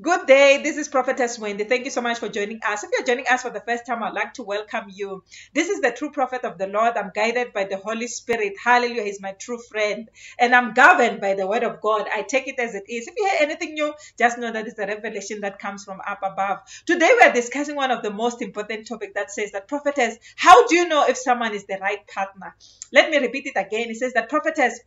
Good day. This is Prophetess Wendy. Thank you so much for joining us. If you're joining us for the first time, I'd like to welcome you. This is the true prophet of the Lord. I'm guided by the Holy Spirit. Hallelujah. He's my true friend. And I'm governed by the word of God. I take it as it is. If you hear anything new, just know that it's a revelation that comes from up above. Today, we are discussing one of the most important topics that says that prophetess, how do you know if someone is the right partner? Let me repeat it again. It says that prophetess,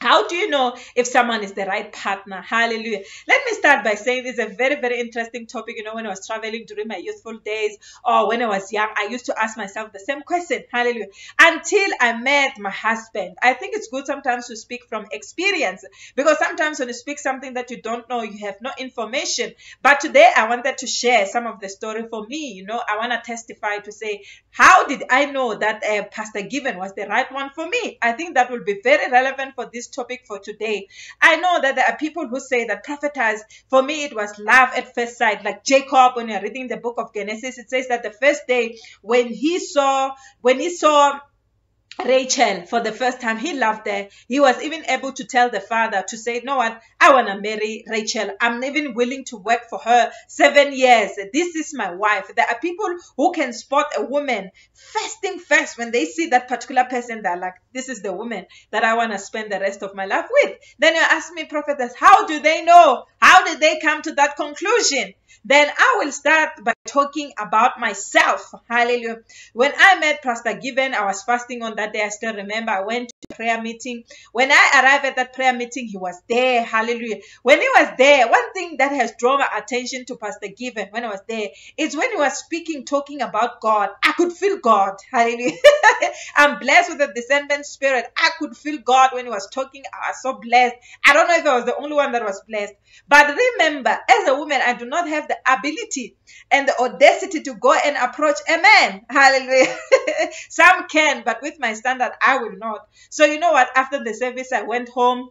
how do you know if someone is the right partner? Hallelujah. Let me start by saying this is a very, very interesting topic. You know, when I was traveling during my youthful days or when I was young, I used to ask myself the same question. Hallelujah. Until I met my husband. I think it's good sometimes to speak from experience because sometimes when you speak something that you don't know, you have no information. But today I wanted to share some of the story for me. You know, I want to testify to say, how did I know that uh, Pastor Given was the right one for me? I think that will be very relevant for this topic for today. I know that there are people who say that prophetess, for me, it was love at first sight. Like Jacob, when you're reading the book of Genesis, it says that the first day when he saw, when he saw Rachel for the first time. He loved her. He was even able to tell the father to say, No what? I want to marry Rachel. I'm even willing to work for her seven years. This is my wife. There are people who can spot a woman first thing first when they see that particular person. They're like, This is the woman that I want to spend the rest of my life with. Then you ask me, prophetess, how do they know? How did they come to that conclusion? Then I will start by talking about myself. Hallelujah. When I met Pastor Given, I was fasting on that day. I still remember I went prayer meeting. When I arrived at that prayer meeting, he was there. Hallelujah. When he was there, one thing that has drawn my attention to Pastor Given when I was there is when he was speaking, talking about God. I could feel God. Hallelujah. I'm blessed with the descendant spirit. I could feel God when he was talking. I was so blessed. I don't know if I was the only one that was blessed. But remember, as a woman, I do not have the ability and the audacity to go and approach a man. Hallelujah. Some can, but with my standard, I will not. So, you know what? After the service, I went home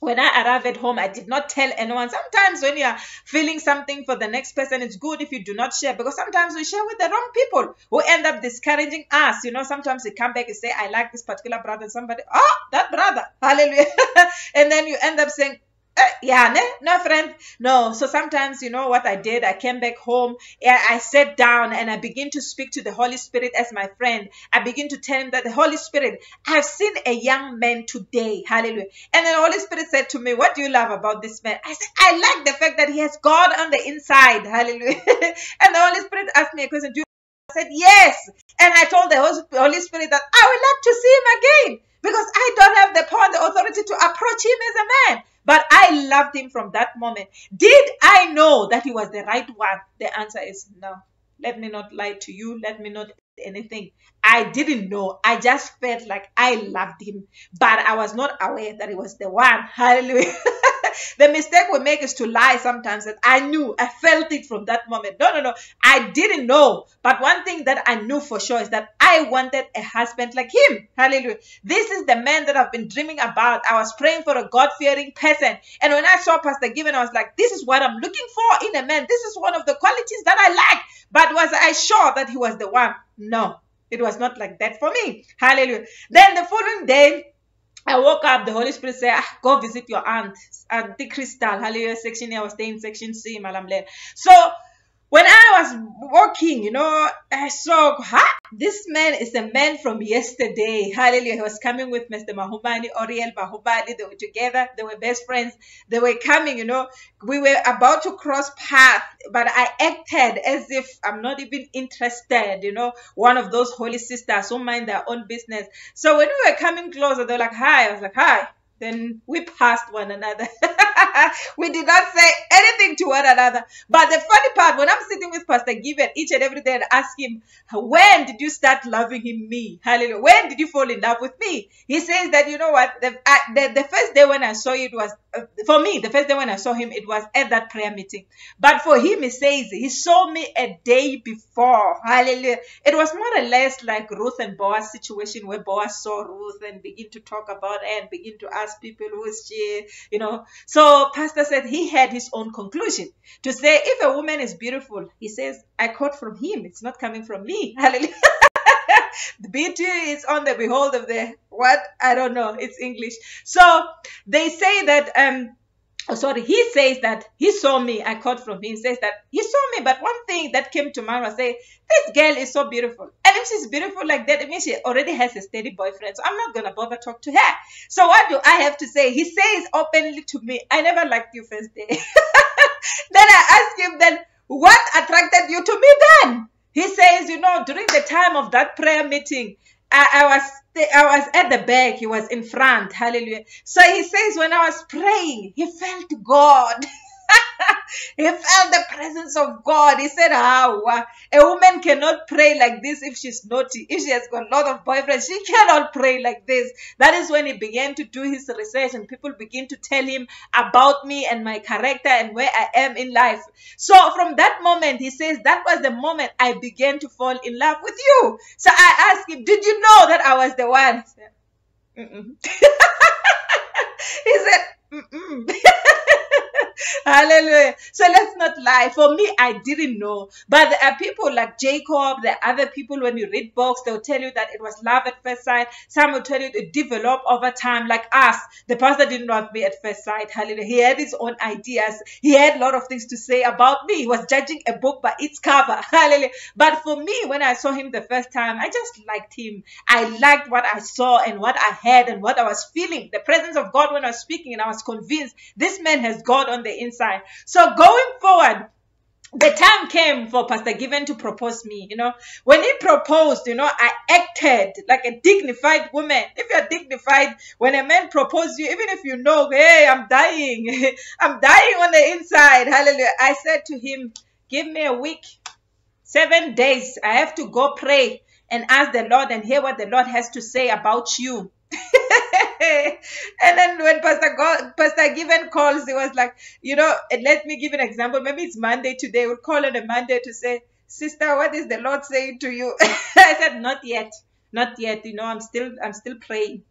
when I arrived at home, I did not tell anyone. Sometimes when you are feeling something for the next person, it's good if you do not share because sometimes we share with the wrong people who end up discouraging us. You know, sometimes you come back and say, I like this particular brother. Somebody, oh, that brother. Hallelujah. and then you end up saying, uh, yeah, ne? no friend, no. So sometimes, you know what I did? I came back home. I sat down and I begin to speak to the Holy Spirit as my friend. I begin to tell him that the Holy Spirit, I've seen a young man today. Hallelujah. And the Holy Spirit said to me, What do you love about this man? I said, I like the fact that he has God on the inside. Hallelujah. and the Holy Spirit asked me a question. Do you I said, Yes. And I told the Holy Spirit that I would like to see him again because I don't have the power and the authority to approach him as a man. But I loved him from that moment. Did I know that he was the right one? The answer is no. Let me not lie to you. Let me not anything. I didn't know. I just felt like I loved him, but I was not aware that he was the one. Hallelujah. the mistake we make is to lie sometimes that I knew, I felt it from that moment. No, no, no. I didn't know. But one thing that I knew for sure is that I wanted a husband like him. Hallelujah. This is the man that I've been dreaming about. I was praying for a God fearing person. And when I saw Pastor Given, I was like, this is what I'm looking for in a man. This is one of the qualities that I like. But was I sure that he was the one? No. It was not like that for me. Hallelujah. Then the following day, I woke up, the Holy Spirit said, ah, go visit your aunt, Auntie Crystal. Hallelujah. Section A, I was staying in section C, Malamulele. So when I was walking, you know, I saw, huh? This man is a man from yesterday. Hallelujah. He was coming with Mr. Mahubani, Oriel Mahubani. They were together. They were best friends. They were coming, you know. We were about to cross path, but I acted as if I'm not even interested, you know. One of those holy sisters who mind their own business. So when we were coming closer, they were like, hi. I was like, hi. Then we passed one another. we did not say anything to one another. But the funny part, when I'm sitting with Pastor Given each and every day and ask him, when did you start loving him, me? Hallelujah. When did you fall in love with me? He says that, you know what, the, the, the first day when I saw you, it was, uh, for me, the first day when I saw him, it was at that prayer meeting. But for him, he says, he saw me a day before. Hallelujah. It was more or less like Ruth and Boaz situation where Boaz saw Ruth and begin to talk about her and begin to ask people who is she, you know. So pastor said he had his own conclusion to say if a woman is beautiful, he says, I quote from him. It's not coming from me. Hallelujah. the beauty is on the behold of the what? I don't know. It's English. So they say that um oh sorry he says that he saw me i caught from him says that he saw me but one thing that came to mind was say this girl is so beautiful. And if she's beautiful like that it means she already has a steady boyfriend so i'm not gonna bother talk to her. So what do i have to say? He says openly to me i never liked you first day. Then i ask him then what attracted you to me then? He says you know during the time of that prayer meeting I, I was I was at the back, he was in front. Hallelujah. So he says, when I was praying, he felt God. he felt the presence of God. He said, How? a woman cannot pray like this if she's naughty. If she has got a lot of boyfriends, she cannot pray like this. That is when he began to do his research and people begin to tell him about me and my character and where I am in life. So from that moment, he says, That was the moment I began to fall in love with you. So I asked him, Did you know that I was the one? he said, Mm-mm. Hallelujah. So let's not lie. For me, I didn't know. But there are people like Jacob, the other people, when you read books, they'll tell you that it was love at first sight. Some will tell you it developed over time, like us. The pastor didn't love me at first sight. Hallelujah. He had his own ideas. He had a lot of things to say about me. He was judging a book by its cover. Hallelujah. But for me, when I saw him the first time, I just liked him. I liked what I saw and what I had and what I was feeling. The presence of God when I was speaking, and I was convinced this man has God on the inside. So going forward, the time came for Pastor Given to propose me. You know, when he proposed, you know, I acted like a dignified woman. If you're dignified, when a man proposes you, even if you know, hey, I'm dying, I'm dying on the inside, hallelujah. I said to him, give me a week, seven days. I have to go pray and ask the Lord and hear what the Lord has to say about you. and then when Pastor Pastor Given calls, he was like, you know, let me give an example. Maybe it's Monday today. We'll call on a Monday to say, Sister, what is the Lord saying to you? I said, Not yet. Not yet. You know, I'm still I'm still praying.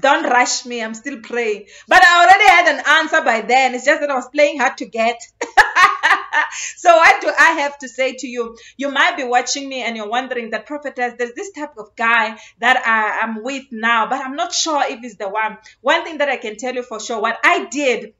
Don't rush me. I'm still praying. But I already had an answer by then. It's just that I was playing hard to get. Uh, so what do I have to say to you? You might be watching me and you're wondering that prophetess, there's this type of guy that I am with now, but I'm not sure if he's the one. One thing that I can tell you for sure, what I did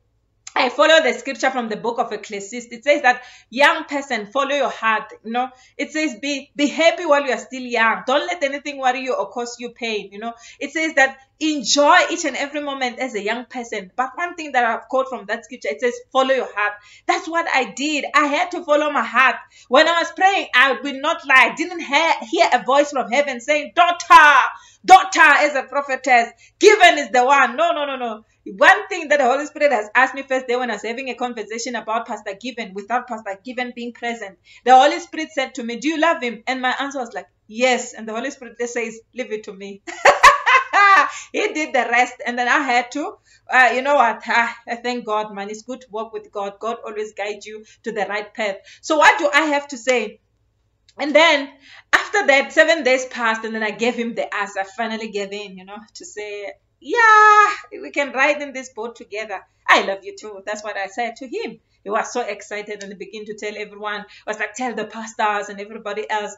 I follow the scripture from the book of Ecclesiastes. It says that young person, follow your heart. You know, it says be be happy while you are still young. Don't let anything worry you or cause you pain. You know, it says that enjoy each and every moment as a young person. But one thing that I've caught from that scripture, it says follow your heart. That's what I did. I had to follow my heart. When I was praying, I will not lie. I didn't hear, hear a voice from heaven saying, daughter, daughter as a prophetess, given is the one. No, no, no, no. One thing that the Holy Spirit has asked me first day when I was having a conversation about Pastor Given without Pastor Given being present, the Holy Spirit said to me, Do you love him? And my answer was like, Yes. And the Holy Spirit just says, Leave it to me. he did the rest. And then I had to, uh, you know what? Ah, I thank God, man. It's good to walk with God. God always guides you to the right path. So, what do I have to say? And then after that, seven days passed, and then I gave him the ass. I finally gave in, you know, to say, yeah, we can ride in this boat together. I love you too. That's what I said to him. He was so excited and he began to tell everyone, I was like, tell the pastors and everybody else,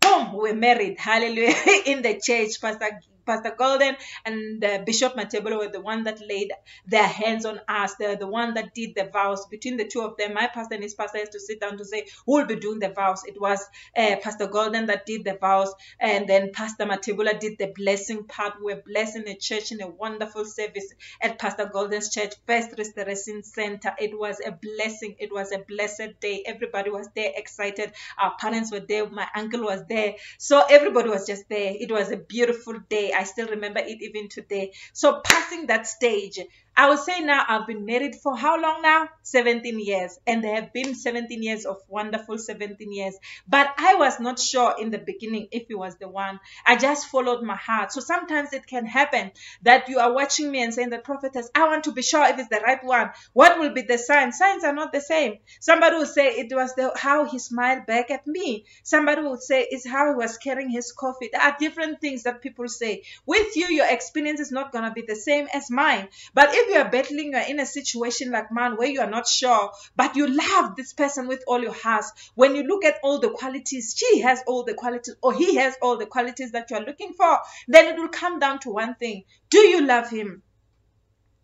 boom, we're married. Hallelujah. in the church. Pastor Pastor Golden and uh, Bishop Matebolo were the one that laid their hands on us. They're the one that did the vows. Between the two of them, my pastor and his pastor has to sit down to say who will be doing the vows. It was uh, Pastor Golden that did the vows, and then Pastor Matebolo did the blessing part. We we're blessing the church in a wonderful service at Pastor Golden's church, First Restoration Center. It was a blessing. It was a blessed day. Everybody was there, excited. Our parents were there. My uncle was there. So everybody was just there. It was a beautiful day. I still remember it even today. So passing that stage, I would say now I've been married for how long now? 17 years. And there have been 17 years of wonderful 17 years. But I was not sure in the beginning if he was the one. I just followed my heart. So sometimes it can happen that you are watching me and saying, The prophetess, I want to be sure if it's the right one. What will be the sign? Signs are not the same. Somebody will say it was the how he smiled back at me. Somebody will say it's how he was carrying his coffee. There are different things that people say. With you, your experience is not going to be the same as mine. But if you are battling, you're in a situation like mine where you are not sure, but you love this person with all your heart. When you look at all the qualities, she has all the qualities, or he has all the qualities that you are looking for, then it will come down to one thing Do you love him?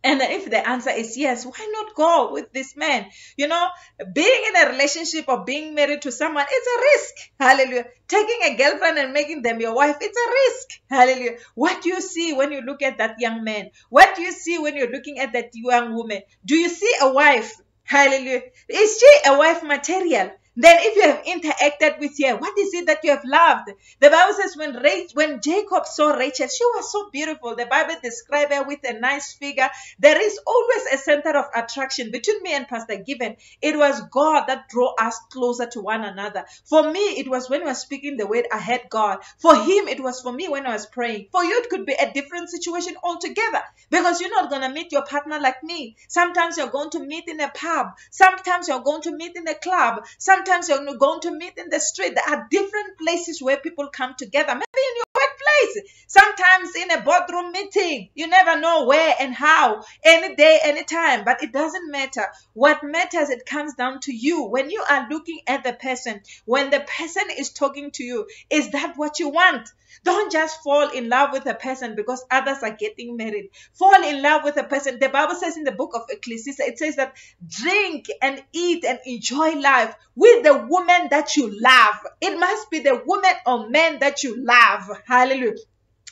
And if the answer is yes, why not go with this man? You know, being in a relationship or being married to someone, it's a risk. Hallelujah. Taking a girlfriend and making them your wife, it's a risk. Hallelujah. What do you see when you look at that young man? What do you see when you're looking at that young woman? Do you see a wife? Hallelujah. Is she a wife material? Then if you have interacted with her, what is it that you have loved? The Bible says when Rachel, when Jacob saw Rachel, she was so beautiful. The Bible describes her with a nice figure. There is always a center of attraction between me and Pastor Given. It was God that drew us closer to one another. For me, it was when we were speaking the word, I had God. For him, it was for me when I was praying. For you, it could be a different situation altogether because you're not going to meet your partner like me. Sometimes you're going to meet in a pub. Sometimes you're going to meet in a club. Sometimes Sometimes you're going to meet in the street. There are different places where people come together. Maybe in your workplace. Sometimes in a boardroom meeting. You never know where and how. Any day, any time. But it doesn't matter. What matters, it comes down to you. When you are looking at the person, when the person is talking to you, is that what you want? Don't just fall in love with a person because others are getting married. Fall in love with a person. The Bible says in the book of Ecclesiastes, it says that drink and eat and enjoy life with the woman that you love. It must be the woman or man that you love. Hallelujah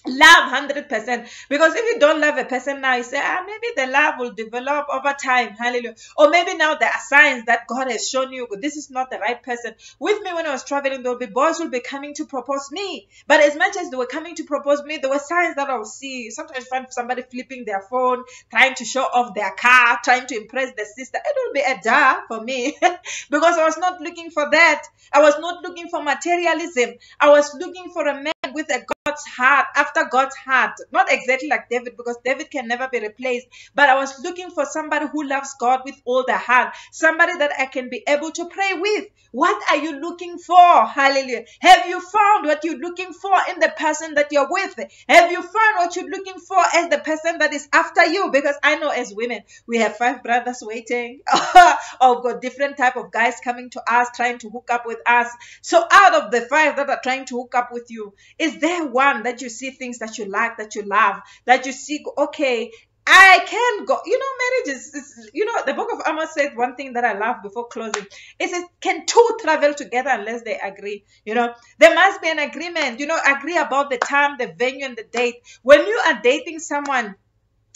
love 100% because if you don't love a person now you say ah maybe the love will develop over time. Hallelujah. Or maybe now there are signs that god has shown you this is not the right person. With me when i was traveling there will be boys will be coming to propose me. But as much as they were coming to propose me there were signs that i'll see. Sometimes find somebody flipping their phone trying to show off their car trying to impress the sister. It will be a duh for me. Because i was not looking for that. I was not looking for materialism. I was looking for a man with a God's heart, after God's heart. Not exactly like David, because David can never be replaced. But I was looking for somebody who loves God with all their heart, somebody that I can be able to pray with. What are you looking for? Hallelujah. Have you found what you're looking for in the person that you're with? Have you found what you're looking for as the person that is after you? Because I know as women, we have five brothers waiting, oh, or got different type of guys coming to us, trying to hook up with us. So out of the five that are trying to hook up with you, is there one that you see things that you like, that you love, that you see, okay, I can go. You know, marriage is, is, you know, the book of Amos said one thing that I love before closing. It says, can two travel together unless they agree? You know, there must be an agreement. You know, agree about the time, the venue, and the date. When you are dating someone,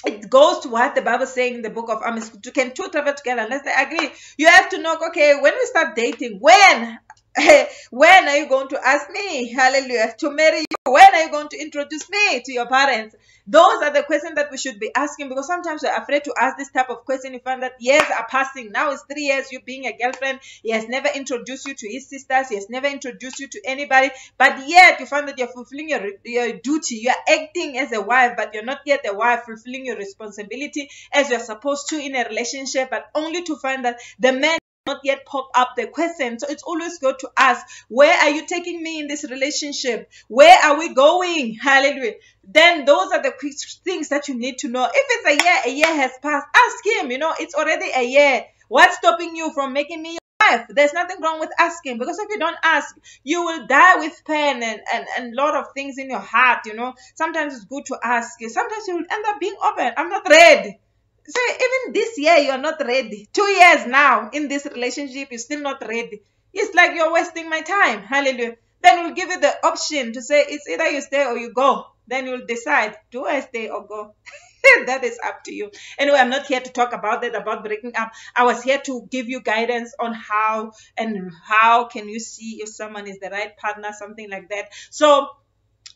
it goes to what the Bible saying in the book of Amos. Can two travel together unless they agree? You have to know, okay, when we start dating, when when are you going to ask me, hallelujah, to marry you? When are you going to introduce me to your parents? Those are the questions that we should be asking because sometimes we're afraid to ask this type of question. You find that years are passing. Now it's three years you being a girlfriend. He has never introduced you to his sisters. He has never introduced you to anybody. But yet you find that you're fulfilling your, your duty. You're acting as a wife, but you're not yet a wife fulfilling your responsibility as you're supposed to in a relationship, but only to find that the man not yet pop up the question. So it's always good to ask, where are you taking me in this relationship? Where are we going? Hallelujah. Then those are the quick things that you need to know. If it's a year, a year has passed, ask him, you know, it's already a year. What's stopping you from making me your wife? There's nothing wrong with asking because if you don't ask, you will die with pain and, and, and a lot of things in your heart, you know. Sometimes it's good to ask. Sometimes you will end up being open. I'm not ready. So even this year, you're not ready. Two years now in this relationship, you're still not ready. It's like you're wasting my time. Hallelujah. Then we'll give you the option to say it's either you stay or you go. Then you'll decide, do I stay or go? that is up to you. Anyway, I'm not here to talk about that, about breaking up. I was here to give you guidance on how and how can you see if someone is the right partner, something like that. So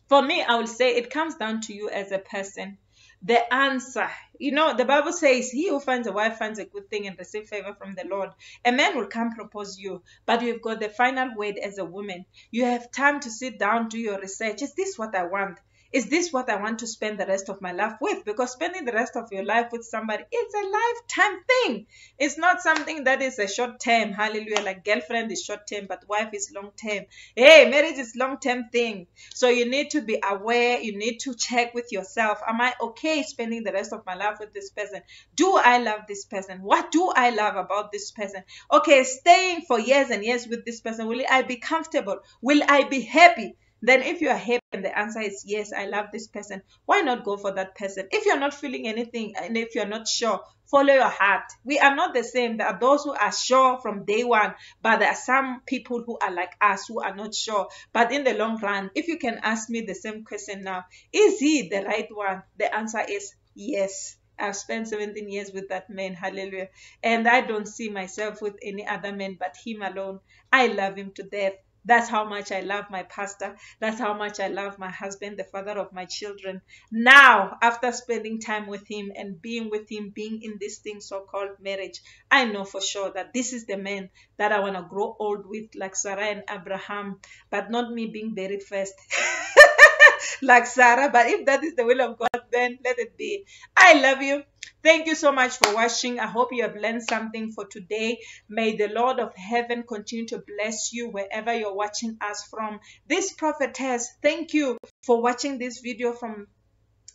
for me, I will say it comes down to you as a person the answer. You know, the Bible says, He who finds a wife finds a good thing and receives favor from the Lord. A man will come propose you, but you've got the final word as a woman. You have time to sit down, do your research. Is this what I want? Is this what I want to spend the rest of my life with? Because spending the rest of your life with somebody, it's a lifetime thing. It's not something that is a short term. Hallelujah. Like girlfriend is short term, but wife is long term. Hey, marriage is long term thing. So you need to be aware. You need to check with yourself. Am I okay spending the rest of my life with this person? Do I love this person? What do I love about this person? Okay, staying for years and years with this person, will I be comfortable? Will I be happy? Then if you are happy and the answer is yes, I love this person, why not go for that person? If you're not feeling anything and if you're not sure, follow your heart. We are not the same. There are those who are sure from day one, but there are some people who are like us who are not sure. But in the long run, if you can ask me the same question now, is he the right one? The answer is yes. I've spent 17 years with that man, hallelujah. And I don't see myself with any other man but him alone. I love him to death. That's how much I love my pastor. That's how much I love my husband, the father of my children. Now, after spending time with him and being with him, being in this thing so called marriage, I know for sure that this is the man that I want to grow old with, like Sarah and Abraham, but not me being buried first. like Sarah, but if that is the will of God, then let it be. I love you. Thank you so much for watching. I hope you have learned something for today. May the Lord of heaven continue to bless you wherever you're watching us from. This prophetess, thank you for watching this video from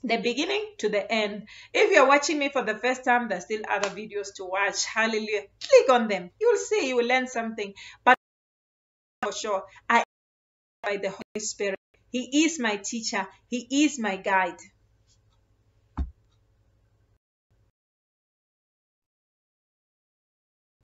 the beginning to the end. If you're watching me for the first time, there's still other videos to watch. Hallelujah. Click on them. You'll see, you will learn something. But for sure, I by the Holy Spirit. He is my teacher. He is my guide.